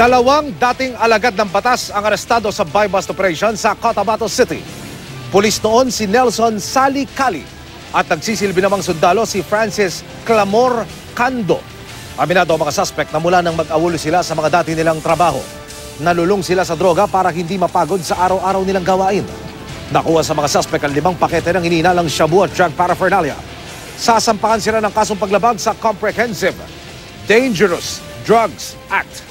Dalawang dating alagad ng batas ang arestado sa buy-bust operation sa Cotabato City. Pulis noon si Nelson Salikali at nagsisilbi namang sundalo si Francis Clamor Cando. Aminado ang mga suspect na mula nang mag-awulo sila sa mga dati nilang trabaho. Nalulong sila sa droga para hindi mapagod sa araw-araw nilang gawain. Nakuha sa mga suspect ang limang pakete ng hininalang shabu at drug paraphernalia. Sasampahan sila ng kasong paglabag sa Comprehensive Dangerous Drugs Act.